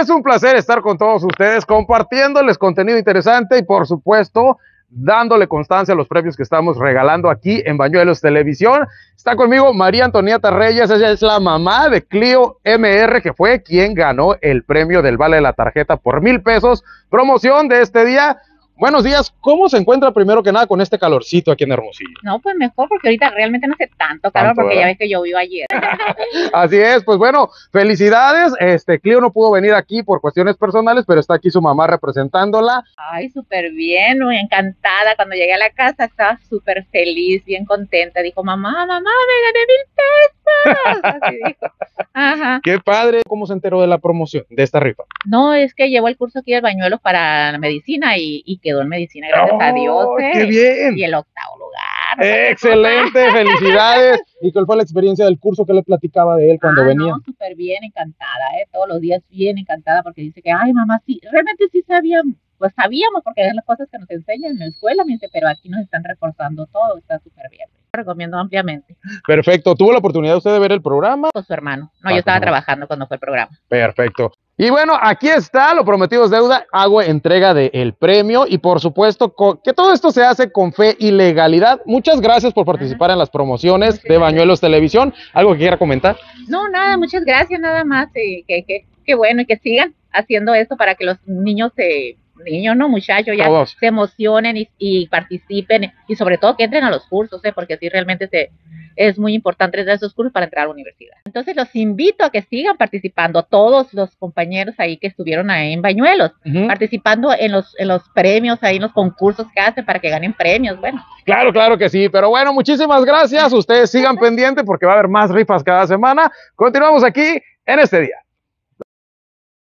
Es un placer estar con todos ustedes compartiéndoles contenido interesante y por supuesto dándole constancia a los premios que estamos regalando aquí en Bañuelos Televisión. Está conmigo María Antonieta Reyes, ella es la mamá de Clio MR, que fue quien ganó el premio del Vale de la Tarjeta por mil pesos. Promoción de este día. Buenos días, ¿cómo se encuentra primero que nada con este calorcito aquí en Hermosillo? No, pues mejor, porque ahorita realmente no hace tanto calor, Tanto, porque ya ves que llovió ayer. Así es, pues bueno, felicidades. Este Clio no pudo venir aquí por cuestiones personales, pero está aquí su mamá representándola. Ay, súper bien, muy encantada. Cuando llegué a la casa estaba súper feliz, bien contenta. Dijo, mamá, mamá, me gané mil pesos. Así dijo. Qué padre. ¿Cómo se enteró de la promoción de esta rifa? No, es que llevó el curso aquí de bañuelos para la medicina y, y quedó en medicina, gracias a Dios. ¡Oh, ¿eh? ¡Qué bien! Y el octavo lugar. Excelente, felicidades. ¿Y cuál fue la experiencia del curso que le platicaba de él cuando Ah, venía? No, súper bien, encantada, ¿eh? Todos los días bien encantada porque dice que, ay, mamá, sí, realmente sí sabíamos, pues sabíamos porque es las cosas que nos enseñan en la escuela, pero aquí nos están reforzando todo, está súper bien. Lo recomiendo ampliamente Perfecto. ¿Tuvo la oportunidad usted de ver el programa? con su hermano. No, Ah, yo estaba trabajando cuando fue el programa. Perfecto. Y bueno, aquí está, lo prometido es deuda, hago entrega del premio y por supuesto que todo esto se hace con fe y legalidad. Muchas gracias por participar en las promociones Muchas de gracias. Bañuelos Televisión. ¿Algo que quiera comentar? No, nada, muchas gracias, nada más. y que, que, que bueno y que sigan haciendo esto para que los niños se, niños, no muchachos, ya Todos. se emocionen y, y participen y sobre todo que entren a los cursos, ¿eh? porque sí realmente se, es muy importante entrar a esos cursos para entrar a la universidad. Entonces los invito a que sigan participando, todos los compañeros ahí que estuvieron ahí en Bañuelos, participando en los, en los premios, ahí en los concursos que hacen para que ganen premios. Bueno, Claro, claro que sí. Pero bueno, muchísimas gracias. Ustedes sigan pendientes porque va a haber más rifas cada semana. Continuamos aquí en este día.